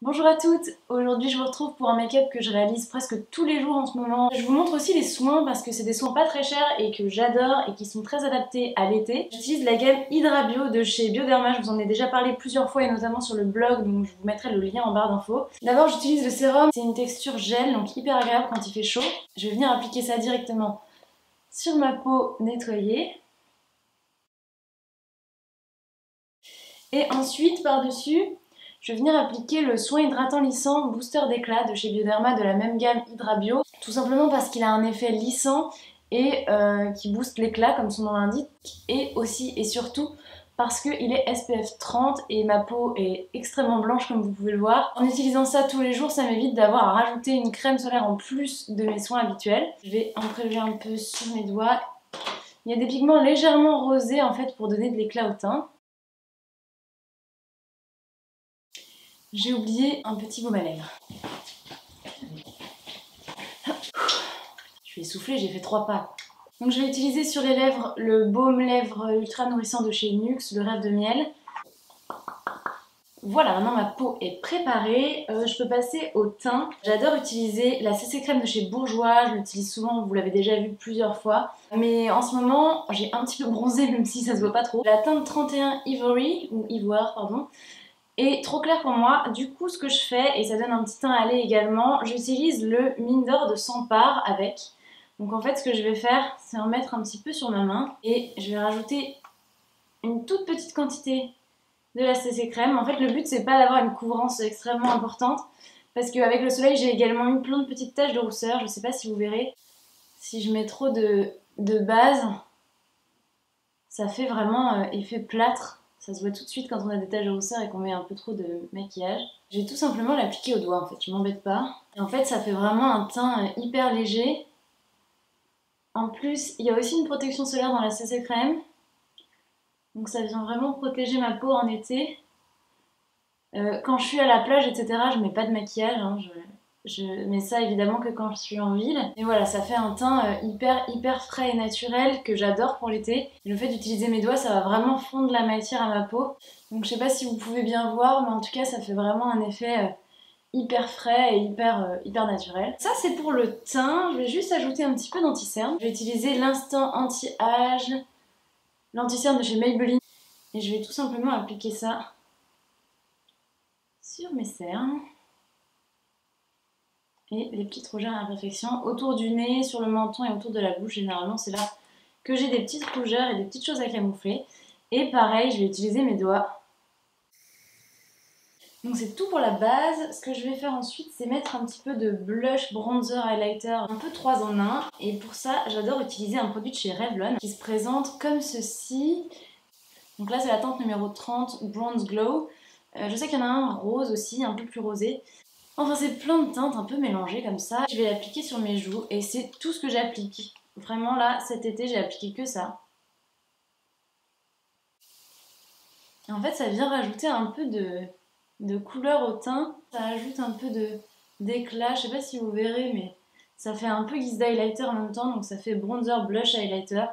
Bonjour à toutes, aujourd'hui je vous retrouve pour un make-up que je réalise presque tous les jours en ce moment. Je vous montre aussi les soins parce que c'est des soins pas très chers et que j'adore et qui sont très adaptés à l'été. J'utilise la gamme Hydra Bio de chez Bioderma, je vous en ai déjà parlé plusieurs fois et notamment sur le blog donc je vous mettrai le lien en barre d'infos. D'abord j'utilise le sérum, c'est une texture gel donc hyper agréable quand il fait chaud. Je vais venir appliquer ça directement sur ma peau nettoyée. Et ensuite par-dessus je vais venir appliquer le soin hydratant lissant booster d'éclat de chez Bioderma de la même gamme Hydra Bio. Tout simplement parce qu'il a un effet lissant et euh, qui booste l'éclat comme son nom l'indique. Et aussi et surtout parce qu'il est SPF 30 et ma peau est extrêmement blanche comme vous pouvez le voir. En utilisant ça tous les jours, ça m'évite d'avoir à rajouter une crème solaire en plus de mes soins habituels. Je vais en prélever un peu sur mes doigts. Il y a des pigments légèrement rosés en fait pour donner de l'éclat au teint. J'ai oublié un petit baume à lèvres. Je vais souffler, j'ai fait trois pas. Donc je vais utiliser sur les lèvres le baume lèvres ultra nourrissant de chez Nux, le rêve de miel. Voilà, maintenant ma peau est préparée. Euh, je peux passer au teint. J'adore utiliser la CC crème de chez Bourjois. Je l'utilise souvent, vous l'avez déjà vu plusieurs fois. Mais en ce moment, j'ai un petit peu bronzé, même si ça se voit pas trop. La teinte 31 Ivory, ou Ivoire, pardon est trop clair pour moi. Du coup, ce que je fais, et ça donne un petit teint à lait également, j'utilise le Minder de 100 parts avec. Donc en fait, ce que je vais faire, c'est en mettre un petit peu sur ma main et je vais rajouter une toute petite quantité de la CC crème. En fait, le but, c'est pas d'avoir une couvrance extrêmement importante parce qu'avec le soleil, j'ai également eu plein de petites taches de rousseur. Je sais pas si vous verrez. Si je mets trop de, de base, ça fait vraiment euh, effet plâtre ça se voit tout de suite quand on a des taches de rousseur et qu'on met un peu trop de maquillage. Je vais tout simplement l'appliquer au doigt en fait, je m'embête pas. En fait ça fait vraiment un teint euh, hyper léger. En plus, il y a aussi une protection solaire dans la CC crème. Donc ça vient vraiment protéger ma peau en été. Euh, quand je suis à la plage, etc., je mets pas de maquillage. Hein, mets ça évidemment que quand je suis en ville. Et voilà, ça fait un teint euh, hyper hyper frais et naturel que j'adore pour l'été. Le fait d'utiliser mes doigts, ça va vraiment fondre la matière à ma peau. Donc je sais pas si vous pouvez bien voir, mais en tout cas ça fait vraiment un effet euh, hyper frais et hyper, euh, hyper naturel. Ça c'est pour le teint, je vais juste ajouter un petit peu d'anti-cerne. Je vais utiliser l'instant anti-âge, l'anti-cerne de chez Maybelline. Et je vais tout simplement appliquer ça sur mes cernes et les petites rougeurs à imperfection autour du nez, sur le menton et autour de la bouche. Généralement, c'est là que j'ai des petites rougeurs et des petites choses à camoufler. Et pareil, je vais utiliser mes doigts. Donc c'est tout pour la base. Ce que je vais faire ensuite, c'est mettre un petit peu de blush, bronzer, highlighter, un peu 3 en 1. Et pour ça, j'adore utiliser un produit de chez Revlon qui se présente comme ceci. Donc là, c'est la teinte numéro 30, Bronze Glow. Euh, je sais qu'il y en a un rose aussi, un peu plus rosé. Enfin, c'est plein de teintes un peu mélangées comme ça. Je vais l'appliquer sur mes joues et c'est tout ce que j'applique. Vraiment là, cet été, j'ai appliqué que ça. en fait, ça vient rajouter un peu de, couleur au teint. Ça ajoute un peu d'éclat. Je sais pas si vous verrez, mais ça fait un peu guise d'highlighter en même temps. Donc ça fait bronzer, blush, highlighter.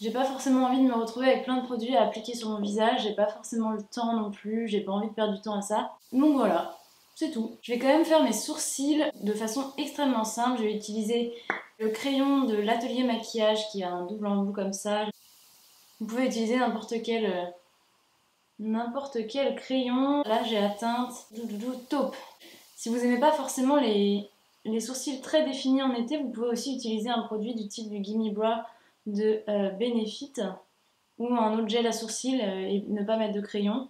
J'ai pas forcément envie de me retrouver avec plein de produits à appliquer sur mon visage. J'ai pas forcément le temps non plus. J'ai pas envie de perdre du temps à ça. Donc voilà. C'est tout. Je vais quand même faire mes sourcils de façon extrêmement simple. Je vais utiliser le crayon de l'atelier maquillage qui a un double embout comme ça. Vous pouvez utiliser n'importe quel euh, n'importe quel crayon. Là j'ai atteint taupe. Si vous n'aimez pas forcément les, les sourcils très définis en été, vous pouvez aussi utiliser un produit du type du Gimme Bra de euh, Benefit ou un autre gel à sourcils euh, et ne pas mettre de crayon.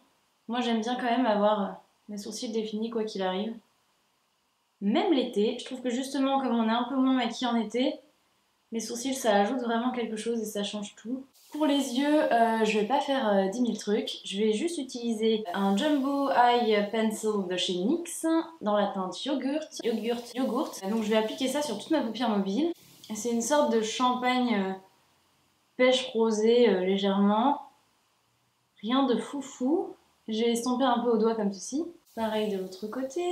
Moi j'aime bien quand même avoir mes sourcils définis quoi qu'il arrive. Même l'été, je trouve que justement comme on est un peu moins maquillé en été, les sourcils ça ajoute vraiment quelque chose et ça change tout. Pour les yeux, euh, je vais pas faire 10 euh, 000 trucs, je vais juste utiliser un Jumbo Eye Pencil de chez NYX dans la teinte Yogurt, Yogurt, Yogurt. Donc je vais appliquer ça sur toute ma paupière mobile. C'est une sorte de champagne euh, pêche rosée légèrement. Rien de foufou. J'ai estampé un peu au doigt comme ceci. Pareil de l'autre côté.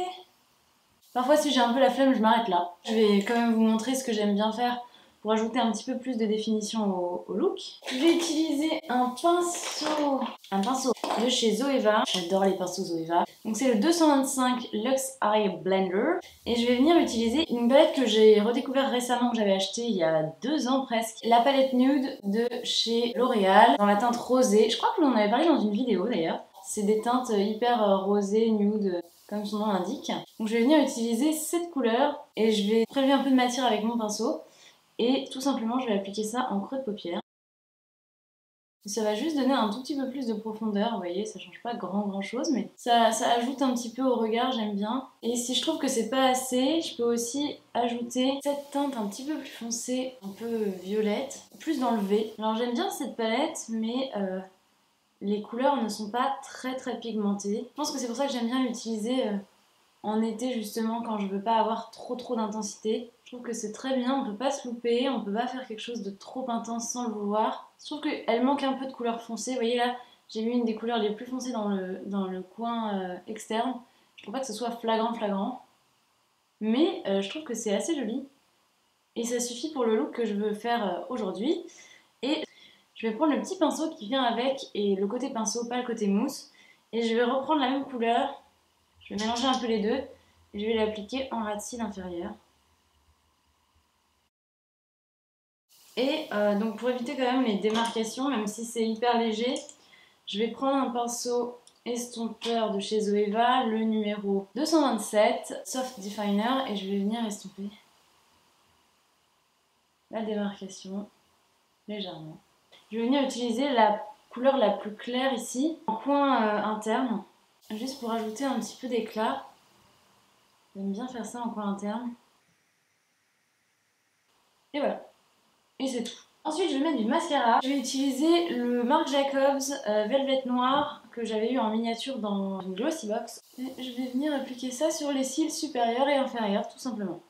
Parfois si j'ai un peu la flemme, je m'arrête là. Je vais quand même vous montrer ce que j'aime bien faire pour ajouter un petit peu plus de définition au, look. Je vais utiliser un pinceau, un pinceau de chez Zoeva. J'adore les pinceaux Zoeva. Donc c'est le 225 Lux Eye Blender. Et je vais venir utiliser une palette que j'ai redécouvert récemment, que j'avais acheté il y a deux ans presque. La palette nude de chez L'Oréal, dans la teinte rosée. Je crois que vous en avez parlé dans une vidéo d'ailleurs. C'est des teintes hyper euh, rosées, nude, comme son nom l'indique. Donc je vais venir utiliser cette couleur et je vais prélever un peu de matière avec mon pinceau et tout simplement je vais appliquer ça en creux de paupière. Ça va juste donner un tout petit peu plus de profondeur, vous voyez, ça change pas grand grand chose, mais ça, ça ajoute un petit peu au regard, j'aime bien. Et si je trouve que c'est pas assez, je peux aussi ajouter cette teinte un petit peu plus foncée, un peu violette, plus dans le V. Alors j'aime bien cette palette, mais euh, les couleurs ne sont pas très très pigmentées. Je pense que c'est pour ça que j'aime bien l'utiliser euh, en été justement quand je veux pas avoir trop trop d'intensité. Je trouve que c'est très bien, on peut pas se louper, on peut pas faire quelque chose de trop intense sans le vouloir. Je trouve qu'elle manque un peu de couleur foncée. Vous voyez là, j'ai mis une des couleurs les plus foncées dans le, coin euh, externe. Je trouve pas que ce soit flagrant flagrant. Mais euh, je trouve que c'est assez joli. Et ça suffit pour le look que je veux faire aujourd'hui. Je vais prendre le petit pinceau qui vient avec et le côté pinceau, pas le côté mousse. Et je vais reprendre la même couleur. Je vais mélanger un peu les deux. Et je vais l'appliquer en ras de cils inférieur. Et euh, donc pour éviter quand même les démarcations, même si c'est hyper léger, je vais prendre un pinceau estompeur de chez Zoeva, le numéro 227, Soft Definer, et je vais venir estomper la démarcation légèrement. Je vais venir utiliser la couleur la plus claire ici, en coin euh, interne, juste pour ajouter un petit peu d'éclat. J'aime bien faire ça en coin interne. Et voilà. Et c'est tout. Ensuite, je vais mettre du mascara. Je vais utiliser le Marc Jacobs euh, Velvet Noir que j'avais eu en miniature dans une Glossy Box. Et je vais venir appliquer ça sur les cils supérieurs et inférieurs, tout simplement.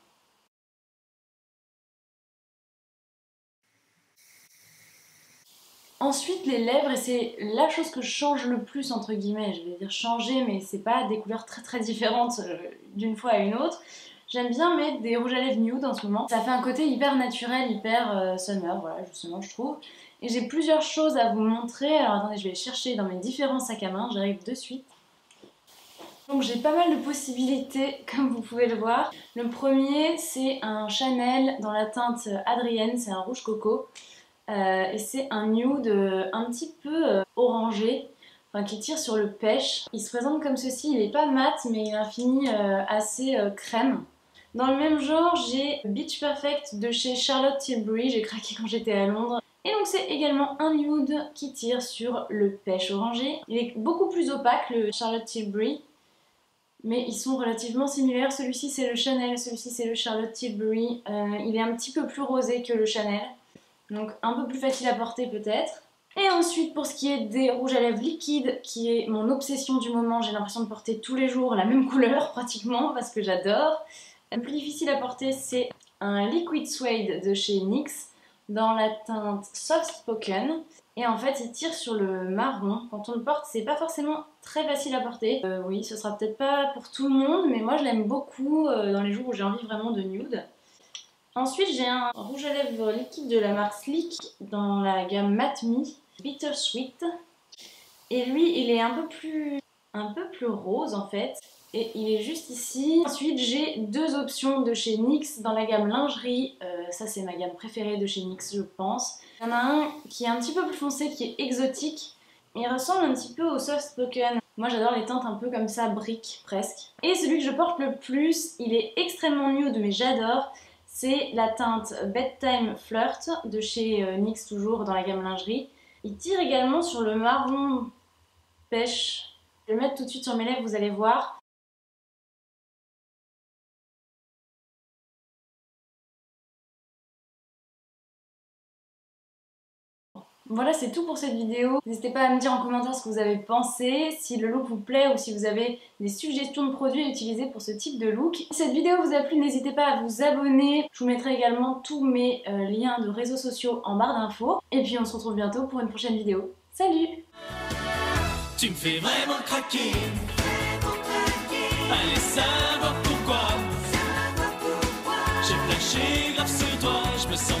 Ensuite, les lèvres, et c'est la chose que je change le plus, entre guillemets, je vais dire changer, mais c'est pas des couleurs très très différentes euh, d'une fois à une autre. J'aime bien mettre des rouges à lèvres nude en ce moment. Ça fait un côté hyper naturel, hyper euh, summer, voilà, justement, je trouve. Et j'ai plusieurs choses à vous montrer. Alors attendez, je vais chercher dans mes différents sacs à main, j'arrive de suite. Donc j'ai pas mal de possibilités, comme vous pouvez le voir. Le premier, c'est un Chanel dans la teinte Adrienne, c'est un rouge coco. Euh, et c'est un nude euh, un petit peu euh, orangé, enfin qui tire sur le pêche. Il se présente comme ceci, il n'est pas mat mais il a un fini assez crème. Dans le même genre, j'ai Beach Perfect de chez Charlotte Tilbury, j'ai craqué quand j'étais à Londres. Et donc c'est également un nude qui tire sur le pêche orangé. Il est beaucoup plus opaque, le Charlotte Tilbury, mais ils sont relativement similaires. Celui-ci c'est le Chanel, celui-ci c'est le Charlotte Tilbury. il est un petit peu plus rosé que le Chanel donc un peu plus facile à porter peut-être. Et ensuite pour ce qui est des rouges à lèvres liquides, qui est mon obsession du moment, j'ai l'impression de porter tous les jours la même couleur pratiquement parce que j'adore. Le plus difficile à porter c'est un Liquid Suede de chez NYX dans la teinte Soft Spoken. Et en fait, il tire sur le marron. Quand on le porte, c'est pas forcément très facile à porter. Euh, oui, ce sera peut-être pas pour tout le monde, mais moi je l'aime beaucoup euh, dans les jours où j'ai envie vraiment de nude. Ensuite, j'ai un rouge à lèvres liquide de la marque Sleek dans la gamme Matte Me, Bittersweet. Et lui, il est un peu plus, un peu plus rose en fait. Et il est juste ici. Ensuite, j'ai deux options de chez NYX dans la gamme lingerie. Euh, ça, c'est ma gamme préférée de chez NYX, je pense. Il y en a un qui est un petit peu plus foncé, qui est exotique. Il ressemble un petit peu au soft spoken. Moi j'adore les teintes un peu comme ça, briques presque. Et celui que je porte le plus, il est extrêmement nude mais j'adore c'est la teinte Bedtime Flirt de chez euh, NYX toujours dans la gamme lingerie. Il tire également sur le marron pêche. Je vais le mettre tout de suite sur mes lèvres, vous allez voir. Voilà, c'est tout pour cette vidéo. N'hésitez pas à me dire en commentaire ce que vous avez pensé, si le look vous plaît ou si vous avez des suggestions de produits à utiliser pour ce type de look. Si cette vidéo vous a plu, n'hésitez pas à vous abonner. Je vous mettrai également tous mes euh, liens de réseaux sociaux en barre d'infos. Et puis on se retrouve bientôt pour une prochaine vidéo. Salut Tu me fais vraiment craquer Allez savoir pourquoi? J'ai flashé grave je me sens